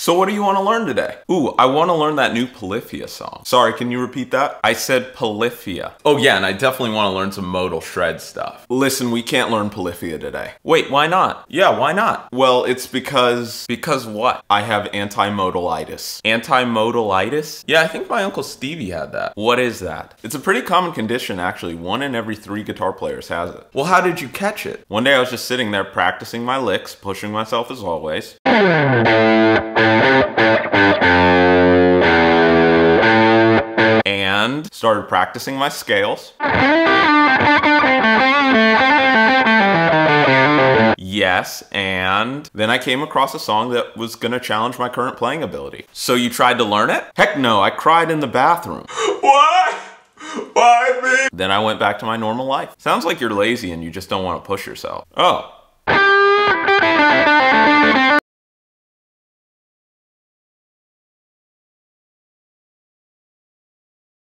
So what do you want to learn today? Ooh, I want to learn that new Polyphia song. Sorry, can you repeat that? I said Polyphia. Oh yeah, and I definitely want to learn some modal shred stuff. Listen, we can't learn Polyphia today. Wait, why not? Yeah, why not? Well, it's because... Because what? I have antimodalitis. Antimodalitis? Yeah, I think my Uncle Stevie had that. What is that? It's a pretty common condition, actually. One in every three guitar players has it. Well, how did you catch it? One day I was just sitting there practicing my licks, pushing myself as always. And started practicing my scales. Yes, and then I came across a song that was gonna challenge my current playing ability. So you tried to learn it? Heck no, I cried in the bathroom. What? Why me? Then I went back to my normal life. Sounds like you're lazy and you just don't want to push yourself. Oh.